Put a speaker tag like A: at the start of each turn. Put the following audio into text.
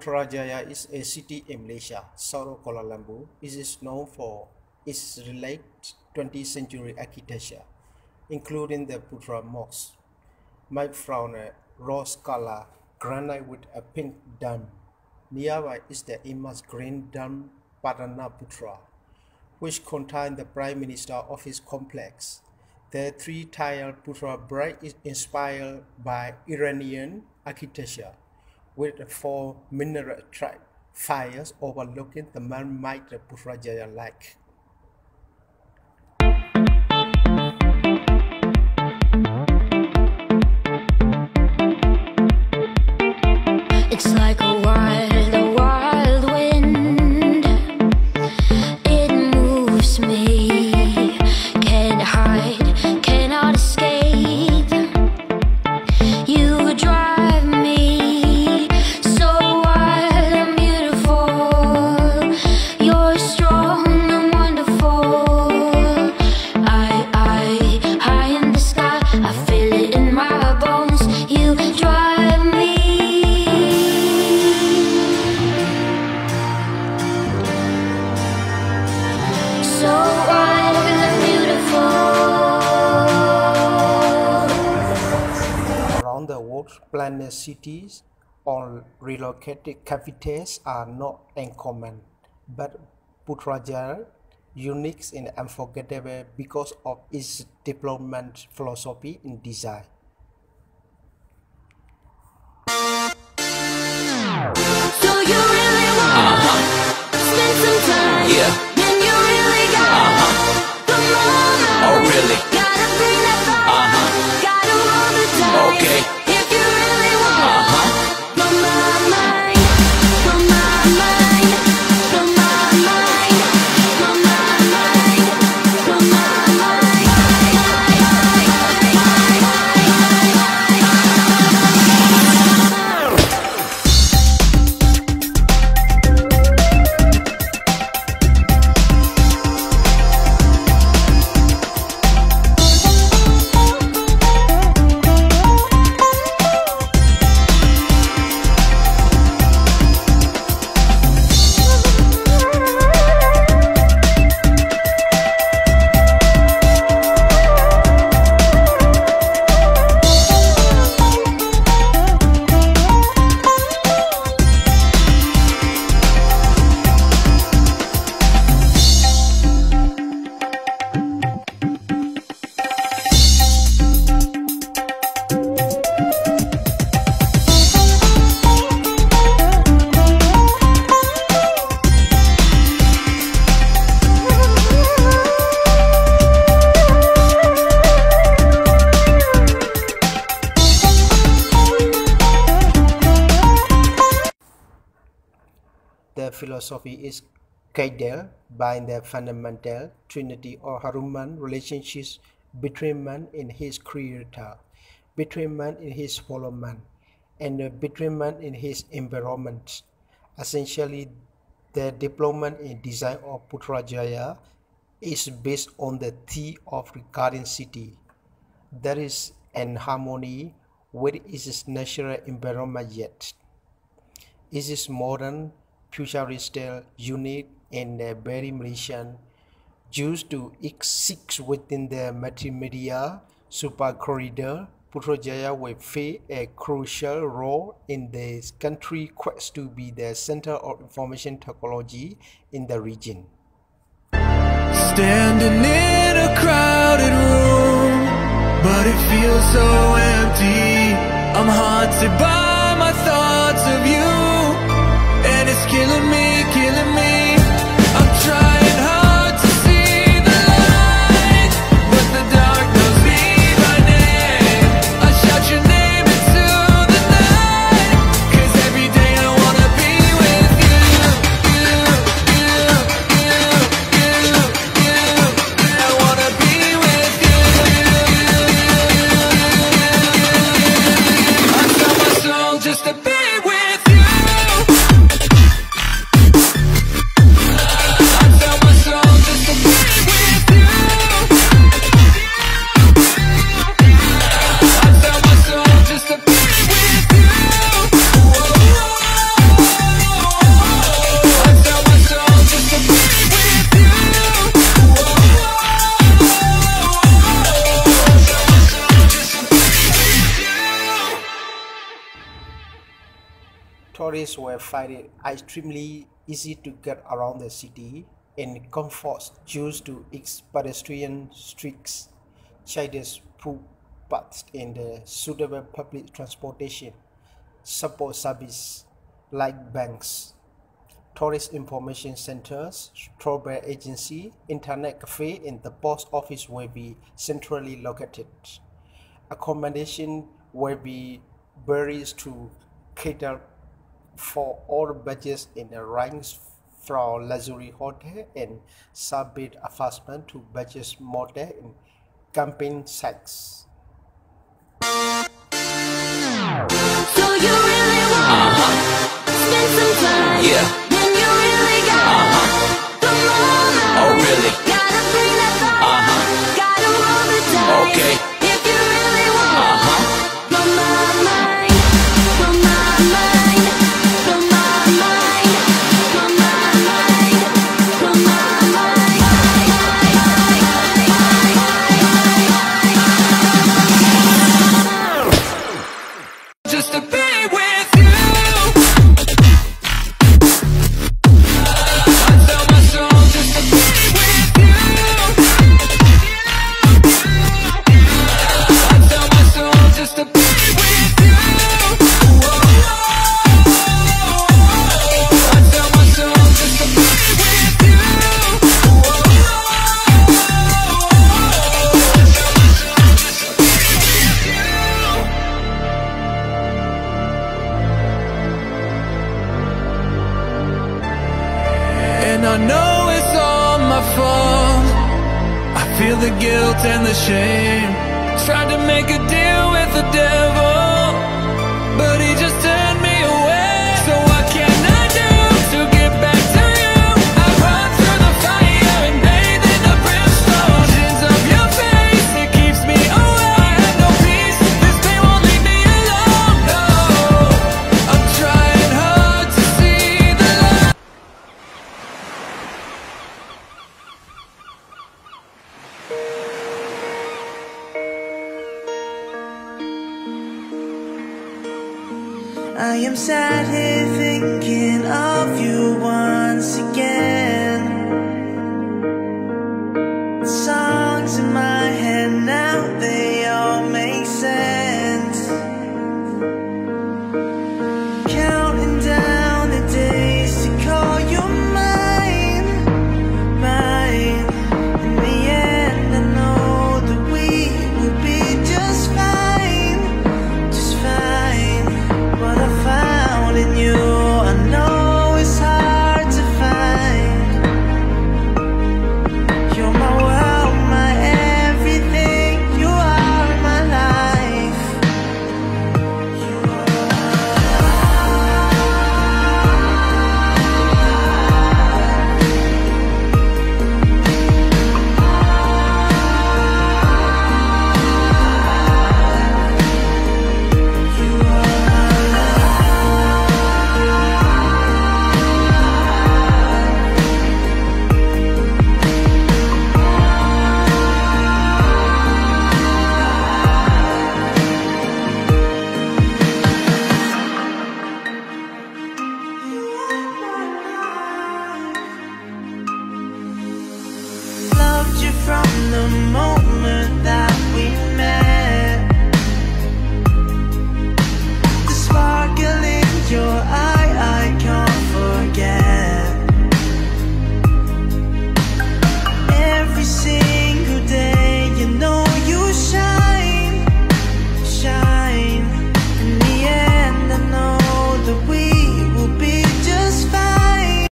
A: Putrajaya is a city in Malaysia, of Kuala Lumpur. It is known for its late 20th century architecture, including the Putra Mosque, made from a eh, rose color granite with a pink dome. Nearby is the immense green dome Perdana Putra, which contains the Prime Minister office complex. The three-tiered Putra Bridge is inspired by Iranian architecture with the four minaret track fires overlooking the man-made Putrajaya Lake. Planet cities or relocated capitals are not uncommon, but Putrajaya unique and unforgettable because of its development philosophy in design. Philosophy is guided by the fundamental trinity or Haruman relationships between man and his creator, between man and his fellow man, and between man and his environment. Essentially, the development and design of Putrajaya is based on the theme of regarding city. There is an harmony with its natural environment yet. It is modern, futuristic, unique, and uh, very Malaysian. Used to exist within the multimedia super corridor, Putrajaya will play a crucial role in the country quest to be the center of information technology in the region.
B: Standing in a crowded room, but it feels so empty. I'm haunted by
A: Tourists will find it extremely easy to get around the city and comfort due to its pedestrian streets, shaded footpaths, and the suitable public transportation support service like banks, tourist information centers, travel agency, internet cafe, and the post office will be centrally located. Accommodation will be varies to cater for all budgets in a range from luxury hotel and subbed apartment to budget motel and camping sites.
C: So you really want spend some time?
D: Yeah.
B: Feel the guilt and the shame. Tried to make a deal with the devil, I
E: am sat here thinking of you.